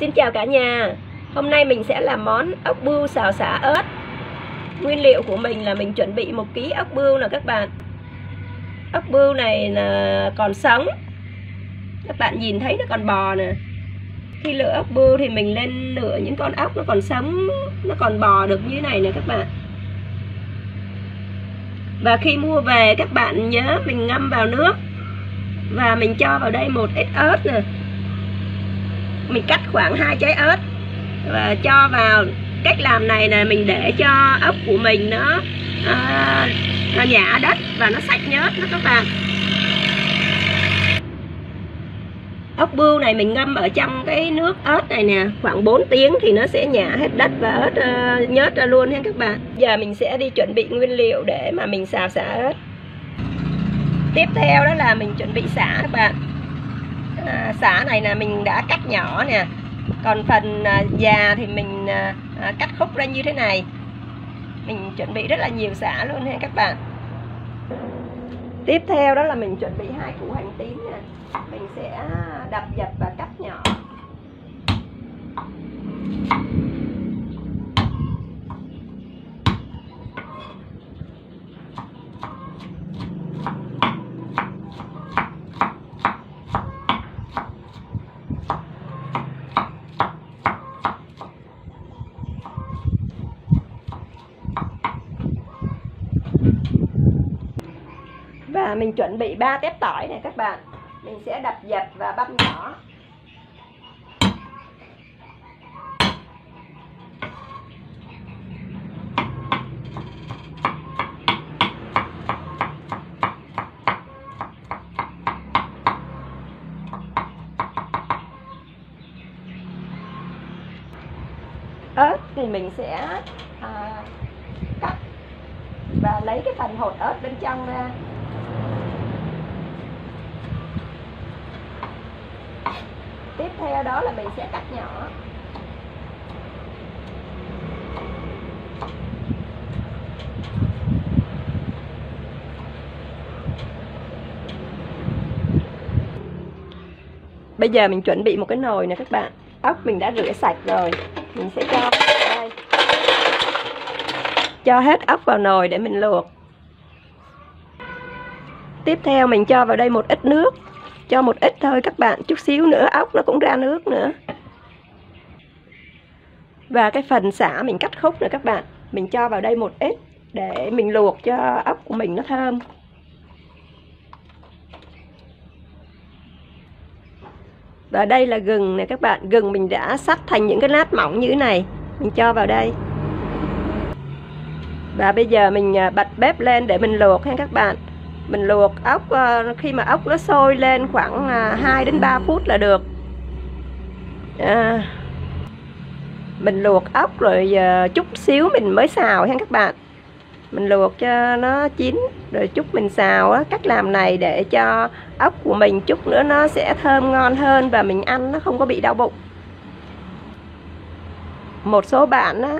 Xin chào cả nhà. Hôm nay mình sẽ làm món ốc bươu xào xả ớt. Nguyên liệu của mình là mình chuẩn bị một ký ốc bươu nè các bạn. Ốc bươu này là còn sống. Các bạn nhìn thấy nó còn bò nè. Khi lựa ốc bươu thì mình lên lựa những con ốc nó còn sống, Nó còn bò được như thế này nè các bạn. Và khi mua về, các bạn nhớ mình ngâm vào nước. Và mình cho vào đây một ít ớt nè mình cắt khoảng hai trái ớt. Và cho vào. Cách làm này là mình để cho ốc của mình nó à, nó nhả đất và nó sạch nhớt đó các bạn ốc bươu này mình ngâm ở trong cái nước ớt này nè. Khoảng 4 tiếng thì nó sẽ nhả hết đất và ớt uh, nhớt ra luôn nha các bạn. Giờ mình sẽ đi chuẩn bị nguyên liệu để mà mình xào xả ớt. Tiếp theo đó là mình chuẩn bị xả các bạn à, xả này là mình đã cắt nhỏ nè. Còn phần à, già thì mình à, à, cắt khúc ra như thế này. Mình chuẩn bị rất là nhiều xả luôn ha các bạn. Tiếp theo đó là mình chuẩn bị hai củ hành tím nè mình sẽ đập dập và cắt nhỏ và mình chuẩn bị 3 tép tỏi này các bạn. Mình sẽ đập dập và băm nhỏ. Ớt thì mình sẽ à, cắt và lấy cái phần hột ớt bên trong ra. Tiếp theo đó là mình sẽ cắt nhỏ. Bây giờ mình chuẩn bị một cái nồi nè các bạn. Ốc mình đã rửa sạch rồi. Mình sẽ cho đây. Cho hết ốc vào nồi để mình luộc. Tiếp theo mình cho vào đây một ít nước cho một ít thôi các bạn, chút xíu nữa, ốc nó cũng ra nước nữa. Và cái phần xả mình cắt khúc nữa các bạn. Mình cho vào đây một ít để mình luộc cho ốc của mình nó thơm. Và đây là gừng nè các bạn. Gừng mình đã sắt thành những cái lát mỏng như thế này. Mình cho vào đây. Và bây giờ mình à, bật bếp lên để mình luộc ha các bạn mình luộc ốc ờ, khi mà ốc nó sôi lên khoảng à, 2 đến 3 phút là được. À, mình luộc ốc rồi ờ, chút xíu mình mới xào ha các bạn. Mình luộc cho nó chín rồi chút mình xào á cách làm này để cho ốc của mình chút nữa nó sẽ thơm ngon hơn và mình ăn nó không có bị đau bụng. Một số bạn á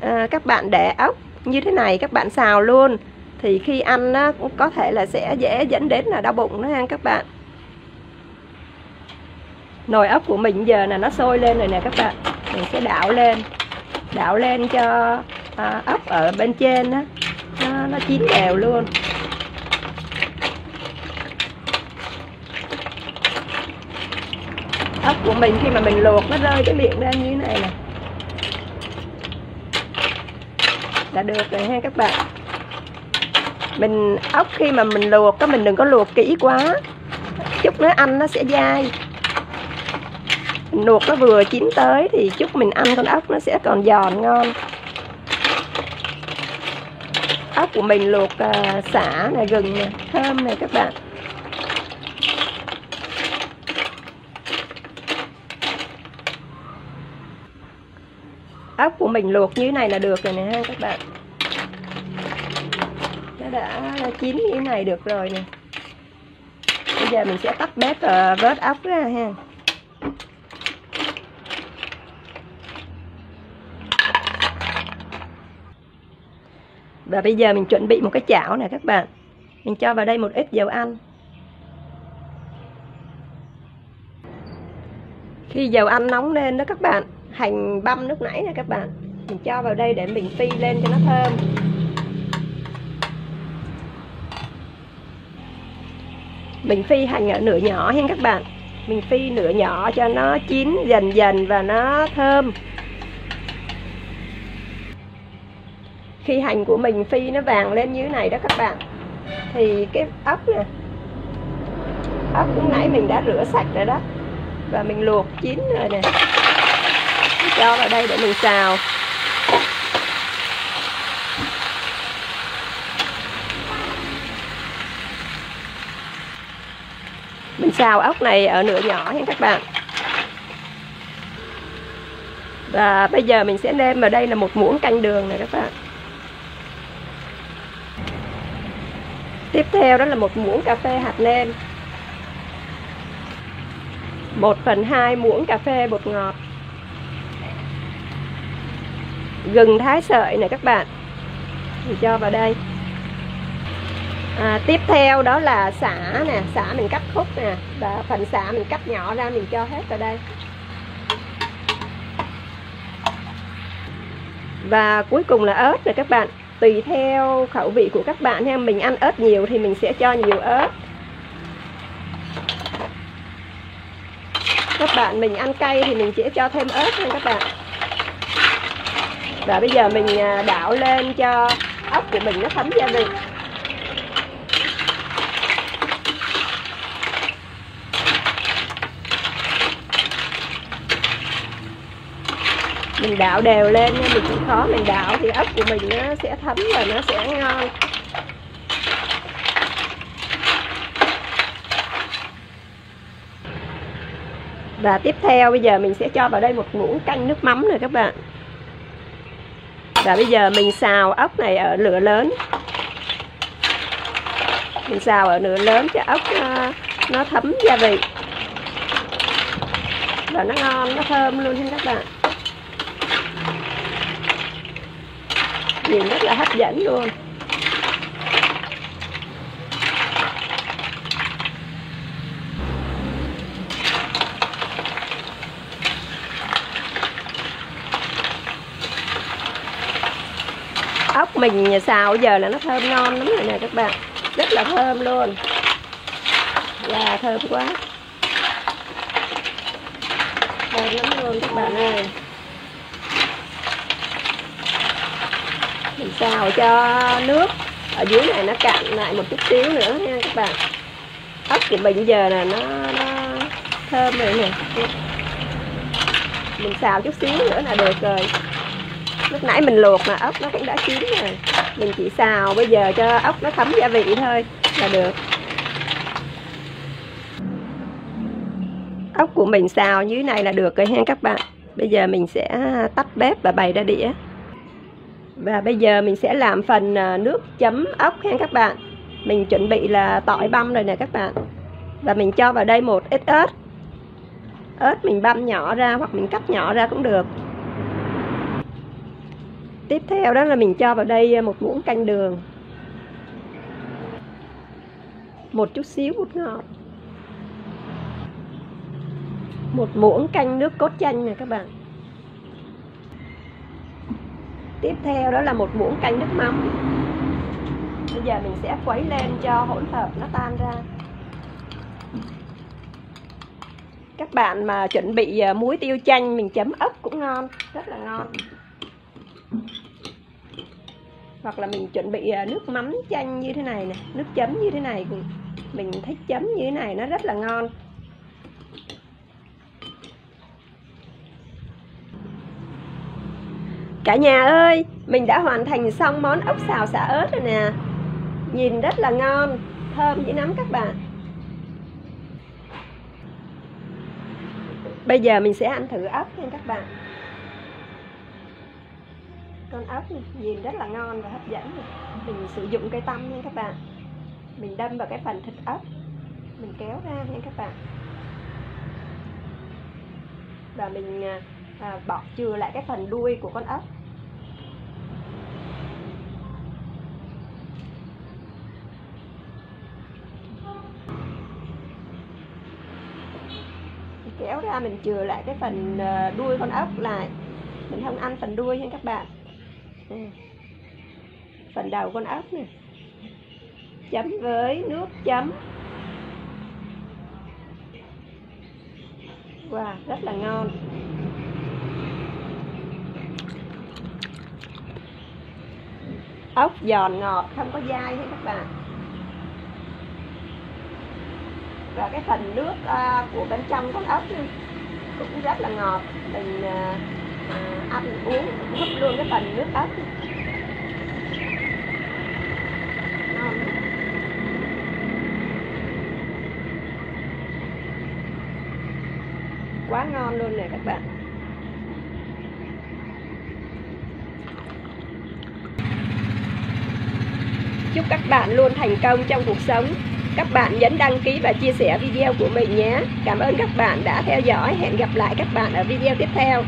à, các bạn để ốc như thế này các bạn xào luôn thì khi ăn nó cũng có thể là sẽ dễ dẫn đến là đau bụng đó ha các bạn. Nồi ốc của mình giờ là nó sôi lên rồi nè các bạn. Mình sẽ đảo lên. Đảo lên cho à, ốc ở bên trên đó, nó, nó chín đều luôn. Ốc của mình khi mà mình luộc nó rơi cái miệng ra như thế này nè. Là được rồi ha các bạn mình ốc khi mà mình luộc có mình đừng có luộc kỹ quá. Chút nữa ăn nó sẽ dai. Mình luộc nó vừa chín tới thì chút mình ăn con ốc nó sẽ còn giòn ngon. Ốc của mình luộc uh, xả này gừng nè thơm nè các bạn. Ốc của mình luộc như thế này là được rồi nè ha các bạn nó đã chín như thế này được rồi nè. Bây giờ mình sẽ tắt bếp và vớt ốc ra ha. Và bây giờ mình chuẩn bị một cái chảo này các bạn. Mình cho vào đây một ít dầu ăn. Khi dầu ăn nóng lên đó các bạn, hành băm lúc nãy nè các bạn. Mình cho vào đây để mình phi lên cho nó thơm. Mình phi hành ở nửa nhỏ nha các bạn. Mình phi nửa nhỏ cho nó chín dần dần và nó thơm. Khi hành của mình phi nó vàng lên như thế này đó các bạn, thì cái ốc nè, ốc lúc nãy mình đã rửa sạch rồi đó. Và mình luộc chín rồi nè. Cho vào đây để mình xào. Xào ốc này ở nửa nhỏ nha các bạn. Và bây giờ mình sẽ nêm vào đây là một muỗng canh đường này các bạn. Tiếp theo đó là một muỗng cà phê hạt nêm. 1 phần 2 muỗng cà phê bột ngọt. Gừng thái sợi này các bạn. Mình cho vào đây à, tiếp theo đó là xả nè xả mình cắt khúc nè. Và phần xả mình cắt nhỏ ra mình cho hết vào đây. Và cuối cùng là ớt nè các bạn. Tùy theo khẩu vị của các bạn nha. Mình ăn ớt nhiều thì mình sẽ cho nhiều ớt. Các bạn mình ăn cay thì mình sẽ cho thêm ớt nha các bạn. Và bây giờ mình à, đảo lên cho ốc của mình nó thấm gia vị. Mình đảo đều lên nha mình chịu khó mình đảo thì ốc của mình nó sẽ thấm và nó sẽ ngon. Và tiếp theo bây giờ mình sẽ cho vào đây một muỗng canh nước mắm này các bạn. Và bây giờ mình xào ốc này ở lửa lớn. Mình xào ở lửa lớn cho ốc nó, nó thấm gia vị. Và nó ngon nó thơm luôn nha các bạn. Nhìn rất là hấp dẫn luôn. Ốc mình xào giờ là nó thơm ngon lắm rồi nè các bạn. Rất là thơm luôn. Và thơm quá. Thơm lắm luôn các bạn ơi. Mình xào cho nước ở dưới này nó cạn lại một chút xíu nữa nha các bạn. Ốc thì mình giờ là nó, nó thơm rồi nè. Mình xào chút xíu nữa là được rồi. Lúc nãy mình luộc mà ốc nó cũng đã chín rồi. Mình chỉ xào bây giờ cho ốc nó thấm gia vị thôi là được. Ốc của mình xào như thế này là được rồi ha các bạn. Bây giờ mình sẽ tắt bếp và bày ra đĩa và bây giờ mình sẽ làm phần à, nước chấm ốc ha các bạn. Mình chuẩn bị là tỏi băm rồi nè các bạn. Và mình cho vào đây một ít ớt. Ớt mình băm nhỏ ra hoặc mình cắt nhỏ ra cũng được. Tiếp theo đó là mình cho vào đây à, một muỗng canh đường. Một chút xíu bột ngọt. Một muỗng canh nước cốt chanh nè các bạn tiếp theo đó là một muỗng canh nước mắm. Bây giờ mình sẽ khuấy lên cho hỗn hợp nó tan ra. Các bạn mà chuẩn bị à, muối tiêu chanh, mình chấm ốc cũng ngon, rất là ngon. Hoặc là mình chuẩn bị à, nước mắm chanh như thế này nè, nước chấm như thế này mình thích chấm như thế này nó rất là ngon. Cả nhà ơi mình đã hoàn thành xong món ốc xào xả ớt rồi nè. Nhìn rất là ngon. Thơm dữ lắm các bạn. Bây giờ mình sẽ ăn thử ốc nha các bạn. Con ốc nhìn rất là ngon và hấp dẫn mình sử dụng cây tăm nha các bạn. Mình đâm vào cái phần thịt ốc. Mình kéo ra nha các bạn. Và mình à, à bỏ chừa lại cái phần đuôi của con ốc kéo ra ta mình chừa lại cái phần ờ, đuôi con ốc lại. Mình không ăn phần đuôi nha các bạn. Ừ. Phần đầu con ốc này chấm với nước chấm. Wow, rất là ngon. Ốc giòn ngọt, không có dai hết các bạn và cái phần nước à, của bên trong con ốc cũng rất là ngọt. Mình à, à ăn uống húp luôn cái phần nước ốc. Quá ngon luôn nè các bạn. Chúc các bạn luôn thành công trong cuộc sống các bạn nhấn đăng ký và chia sẻ video của mình nhé. Cảm ơn các bạn đã theo dõi. Hẹn gặp lại các bạn ở video tiếp theo.